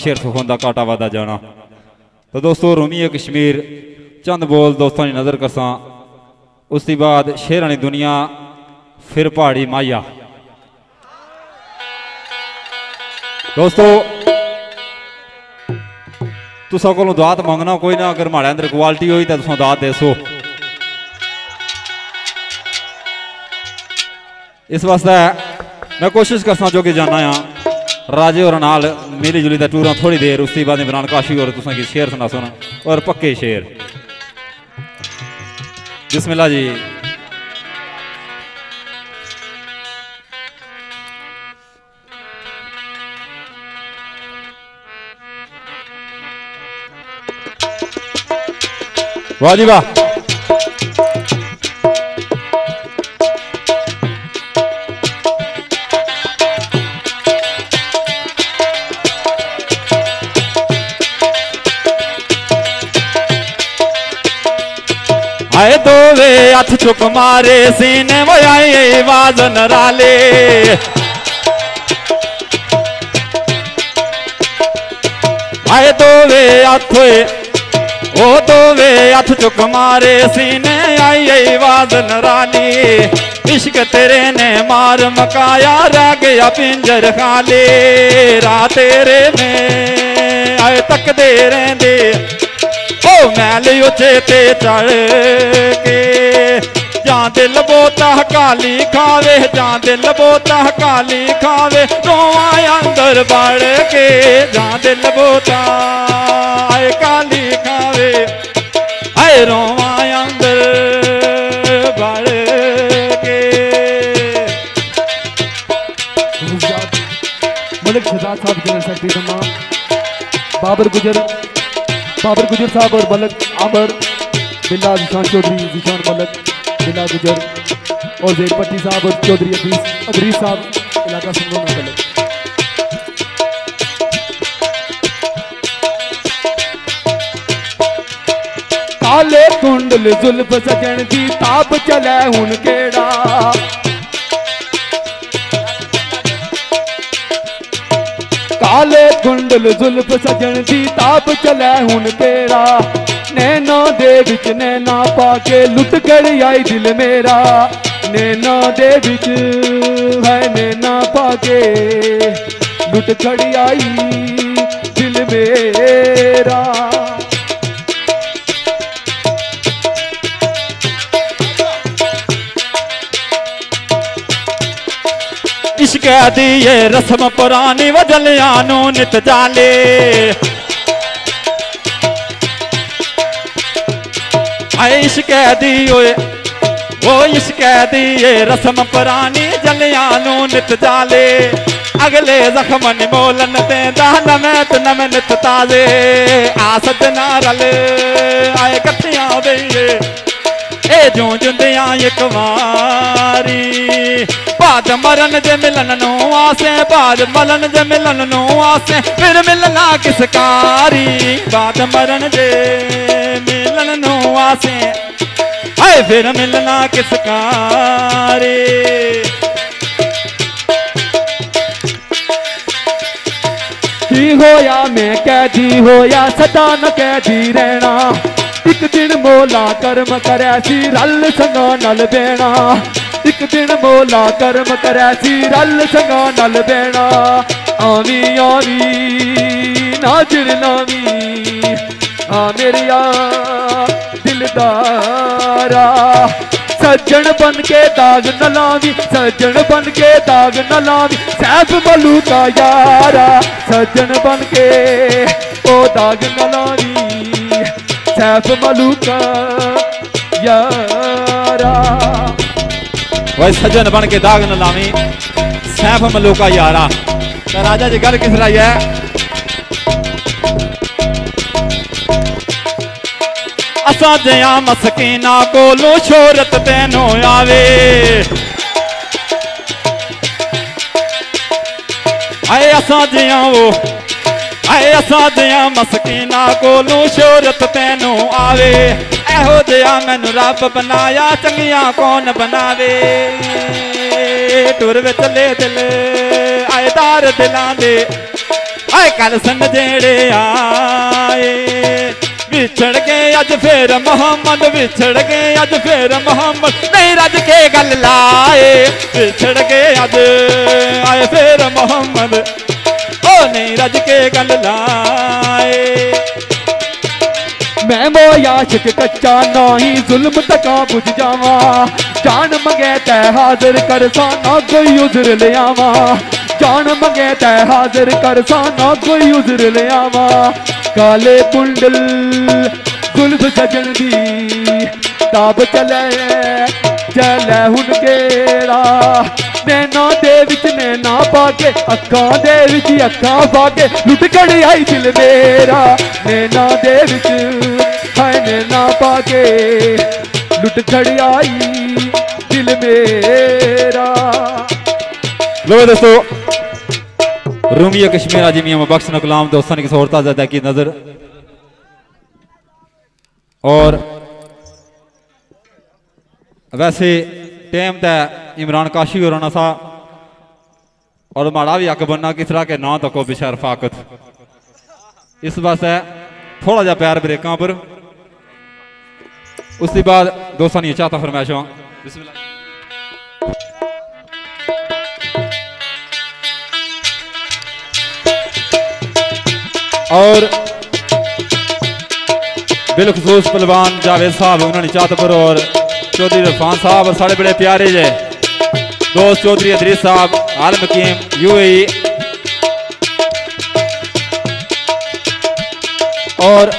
शेर सुखों का काटा वादा जाना तो दोस्तों रोमी कश्मीर चंद बोल दोस्तों की नज़र करसा उसके बाद शेरानी दुनिया फिर पहाड़ी माया दोस्तों तुसा को दात मंगना कोई ना अगर माड़े अंदर क्वालिटी हुई तो तुम दात दसो इस वास्ते मैं कोशिश करसा जो कि जाना हाँ राजे और नाल मिली जुली टूर थोड़ी देर उसके बाद इमरान काशी और तुसा शेर सुना सुन, और पक्के शेर। बिस्मिल्लाह जी। वाह वाह। हथ चुक मारे, सीने वो आई आवाज़ नराले। आए दो वे हथ, ओ दो वे हथ चुक मारे, सीने आई आवाज़ नराली। इश्क तेरे ने मार मकाया रह गया पिंजर खाली। रा तेरे में आए तक दे रहंदे ओ मैल उचे ते चढ़ के। ਜਾਂ ਦਿਲ ਬੋਤਾ ਕਾਲੀ ਖਾਵੇ ਜਾਂ ਦਿਲ ਬੋਤਾ ਕਾਲੀ ਖਾਵੇ ਰੋਵਾਂ ਅੰਦਰ ਵੜ ਕੇ ਜਾਂ ਦਿਲ ਬੋਤਾ ਆਏ ਕਾਲੀ ਖਾਵੇ ਆਏ ਰੋਵਾਂ ਅੰਦਰ ਵੜ ਕੇ मलिक शहजाद साहब जनरल सेक्रेटरी तमाम बाबर गुजर बाबर गुजर साहब और मलक आबर बिल्ला जिशान चौधरी जिशान मलक बिल्ला गुजर और जेर साहब और चौधरी अदरीस अदरीस साहब, इलाका संगोना पहले काले कुंडल जुल्फ सजन दी ताप चले हुन केड़ा। काले कुंडल जुल्फ सजन दी ताप चलै हुन तेरा। नैना दे विच नैना पाके लुट कर आई दिल मेरा। नैना दे विच है नैना पाके लुट कर आई दिल मेरा। इश्क दी ये रस्म पुरानी वजलियाँ नित जाले। आए इश्क दी ओए ओ इश्क दी ये रस्म पुरानी जलियाँ नू नित जाले। अगले जख्म निमोलन ते दान में नम नित ताजे। आ सजना रल आए कट्ठियाँ देइए जूं जुंदियाँ एक वारी बाद मरन जे मिलन आसे बाद मलन जे मिलन आसे फिर मिलना किस कारी बाद मरन जे मिलन आसे हाय फिर मिलना किस कारी की होया मैं कैदी होया सदा न एक दिन मोला कर्म करे सी, रल संगा नल बेना एक दिन मोला कर्म करे सी, रल संगा नल बेना आवी आवी, नाजर नावी, आ मेरिया दिलदारा। सज्जन बन के दाग न लावी, सज्जन बन के दाग न लावी सैफ मलू का यारा। सज्जन बन के ओ दाग न लावी। सैफ मलू का यारा। वही सज्जन बन के दाग न लावी सैफ मलूका, यारा। तो राजा जी, गल किस रही है? असा जया मसकीना कोलो शोरत तेनो आवे। आए असा जया वो ਐ ਸਾਦਿਆਂ ਮਸਕੀਨਾ ਕੋਲੋਂ ਸ਼ੋਰਤ ਤੈਨੂੰ ਆਵੇ। ਇਹੋ ਜਿਹਾ ਮੈਨੂੰ ਰੱਬ ਬਣਾਇਆ, ਚੰਗੀਆਂ ਕੌਣ ਬਣਾਵੇ? ਟੁਰ ਵਿੱਚ ਲੈ ਦਿਲ ਆਇਦਾਰ ਦਿਲਾਂ ਦੇ। ਆਏ ਕੱਲ ਸੰਨ ਜਿਹੜੇ ਆਏ, ਵਿਛੜ ਗਏ ਅੱਜ ਫੇਰ ਮੁਹੰਮਦ, ਵਿਛੜ ਗਏ ਅੱਜ ਫੇਰ ਮੁਹੰਮਦ। ਨਹੀਂ ਰੱਜ ਕੇ ਗੱਲ ਲਾਏ, ਵਿਛੜ ਗਏ ਅੱਜ, ਆਏ ਫੇਰ ਮੁਹੰਮਦ। ने रज के गल लाए। मैं वो याशिक कच्चा ना ही जुल्म तका बुझ जावा। जान मगे तै हाजिर कर साना कोई उजर ले आवा। जान मगे तै हाजिर कर साना कोई उजर ले आवा। काले कुंडल जुल्फ सजन दी ताब चले चले हुन केरा नैना दे ਦੇ ਵਿੱਚ ਨੈਣਾ ਪਾ ਕੇ ਅੱਖਾਂ ਦੇ ਵਿੱਚ ਅੱਖਾਂ ਪਾ ਕੇ ਲੁੱਟ ਕੜਾਈ ਦਿਲ ਮੇਰਾ ਨੈਣਾ ਦੇ ਵਿੱਚ ਹਾਏ ਨੈਣਾ ਪਾ ਕੇ ਲੁੱਟ ਖੜਾਈ ਦਿਲ ਮੇਰਾ लो दोस्तों रूमिया कश्मीर आज मियाँ बख्श गुलाम दोस्तों की सहूरता ज्यादा की नजर और वैसे टाइम तो इमरान काशी और राना सा और माड़ा भी अक बनना, किस तरह के ना तको बिशर फाकत। इस वास्ते थोड़ा जा प्यार ब्रेकों पर उसके बाद दोस्तों ने चाहता फरमाइशों और बिलखसूस पलवान जावेद साहब उन्होंने चातपुर और चौधरी रफान साहब और साढ़े बड़े प्यारे जे दोस्त चौधरी अदरीस साहब। हकीम यूएई। और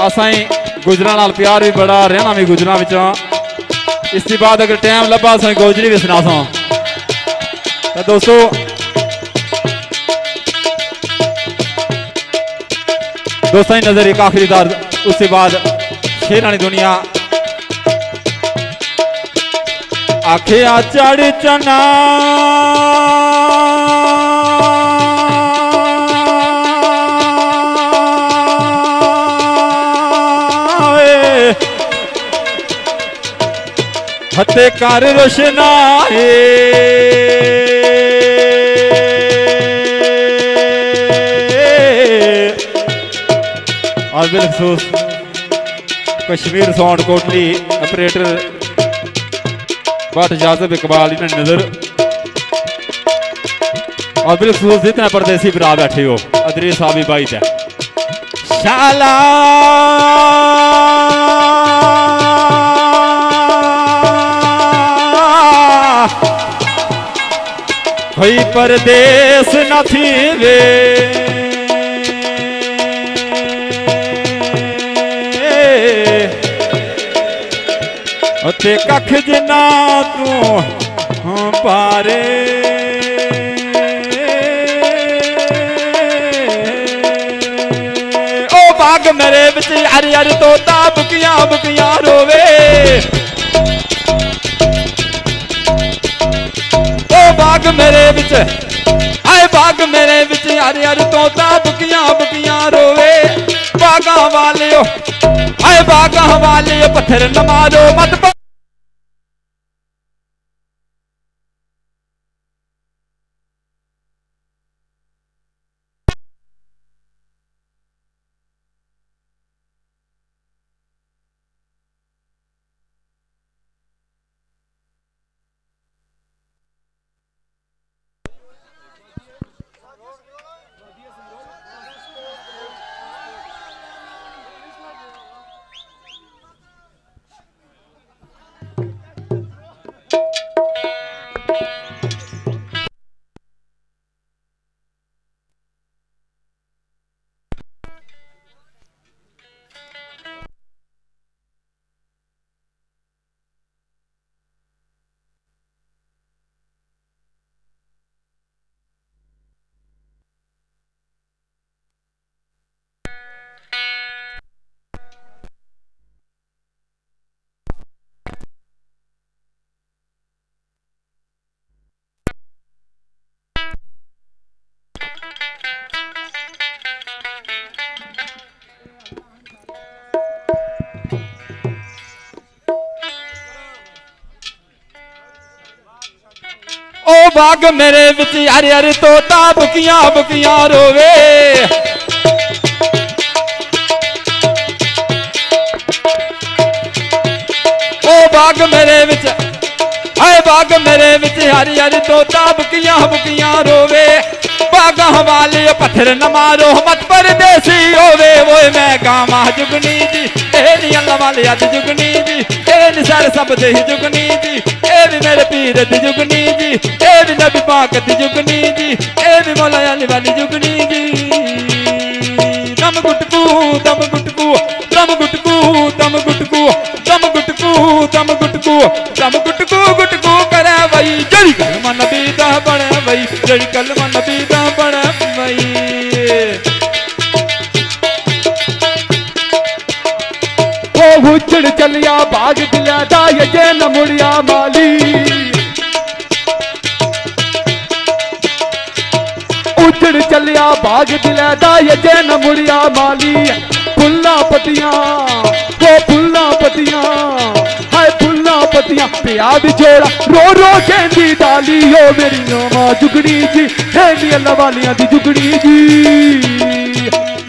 असाई गुजरा नाल प्यार भी बड़ा, रहना भी गुजरा बिचों इसके बाद अगर टाइम असाई गोजरी भी सुना सो तो दोस्तों दोस्तों नज़र एक आखिरी दर्द, उसके बाद शेरानी दुनिया आखिया चढ़ चना। हते कर रोशनाए और बिलखसूस Kashmir sound Kotli operator but जाजब इकबाल इन्हें नज़र। और बिलखसूस जितने परदेसी भरा बैठे हो, अदरी साहबी बाई थे शाला! कोई परदेस न थी ਉੱਤੇ ਕੱਖ ਜਿਨਾ ਤੂੰ ਹਾਂ ਪਾਰੇ ਓ ਬਾਗ ਮੇਰੇ ਵਿੱਚ ਹਰ ਹਰ ਤੋਤਾ ਬੁਕੀਆਂ ਬੁਕੀਆਂ ਰੋਵੇ ਓ ਬਾਗ ਮੇਰੇ ਵਿੱਚ ਆਏ ਬਾਗ ਮੇਰੇ ਵਿੱਚ ਹਰ ਹਰ ਤੋਤਾ ਬੁਕੀਆਂ ਬੁਕੀਆਂ ਰੋਵੇ ਬਾਗਾਂ ਵਾਲਿਓ ਆਏ ਬਾਗਾਂ ਵਾਲਿਓ ਪੱਥਰ ਨਾ ਮਾਰੋ ਮਤ बाग मेरे बिच हरे हरे तोता बुकिया बुकिया रोवे। ओ बाग मेरे बिच हे बाग मेरे बिच हरे हरे तोता बुकिया बुकिया रोवे। बाग हमारे पत्थर न मारो, मत परदेसी होवे। वो मैं गावा जुगनी जी ए नी अल्लाह वाले अज जुगनी जी ए सर सब दे जुगनी जी भी मेरे पीर दी जुगनी जी ए भी नबी पाक दी जुगनी जी ए भी मौला वाली जुगनी जी दम गुटकू दम गुटकू दम गुटकू दम गुटकू दम गुटकू दम गुटकू दम गुटकू गुटकू करे वही जड़ी कलमा नबी दा बने वही जड़ी कलमा नबी दा उजड़ चलिया बाग दिलैदा ये न मुड़िया माली। फुल्ला पतिया वो फुल्ला पतिया हाय फुल्ला पतिया पिया जोड़ा, रो रो कहती डाली, ओ मेरी नवा जुगड़ी जी, है नी की जुगड़ी जी।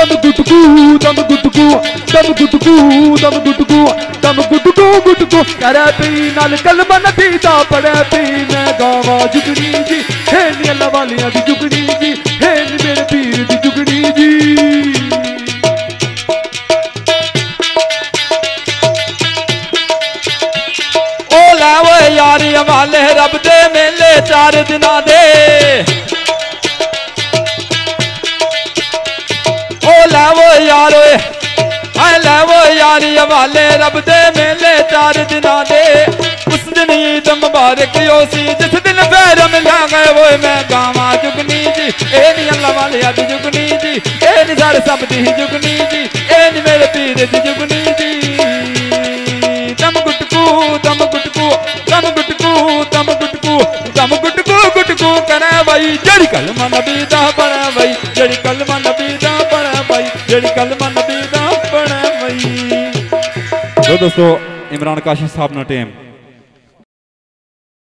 दम गुटकू दम गुटकू दम गुटकू दम गुटकू दम गुटकू गुटकू करे पी नल कलम न पीता पड़े पी मैं गावा जुगनी जी हे नील वालियाँ दी जुगनी जी हे मेरे पीर दी जुगनी जी ओ लावे यारी हमाले रब दे मेले चार दिना दे ਯਾਰ ਓਏ ਹਾਏ ਲੈ ਓਏ ਯਾਰੀ ਹਵਾਲੇ ਰੱਬ ਦੇ ਮੇਲੇ ਚਾਰ ਦਿਨਾਂ ਦੇ ਉਸ ਦਿਨ ਈਦ ਮੁਬਾਰਕ ਹੋ ਸੀ ਜਿਸ ਦਿਨ ਫੇਰ ਮਿਲਾ ਗਏ ਓਏ ਮੈਂ ਗਾਵਾਂ ਜੁਗਨੀ ਜੀ ਇਹ ਨਹੀਂ ਅੱਲਾ ਵਾਲੇ ਅੱਜ ਜੁਗਨੀ ਜੀ ਇਹ ਨਹੀਂ ਸਾਰੇ ਸਭ ਦੀ ਹੀ ਜੁਗਨੀ ਜੀ ਇਹ ਨਹੀਂ ਮੇਰੇ ਪੀਰ ਦੀ ਜੁਗਨੀ ਜੀ ਦਮ ਗੁਟਕੂ ਦਮ ਗੁਟਕੂ ਦਮ ਗੁਟਕੂ ਦਮ ਗੁਟਕੂ ਦਮ ਗੁਟਕੂ ਗੁਟਕੂ ਕਰੇ ਬਈ ਜਿਹੜੀ ਕਲਮਾ ਨਬੀ ਦਾ ਬਣਾ ਬਈ ਜਿਹੜੀ ਕਲਮਾ ਨਬੀ ਦਾ ਬਣਾ ਬਈ ਜਿਹੜੀ ਕਲਮਾ ਨਬੀ ਦਾ ਬਣਾ ਬਈ ਲੋ ਦੋਸਤੋ ਇਮਰਾਨ ਕਾਸ਼ੀ ਸਾਹਿਬ ਨਾਲ ਟੀਮ।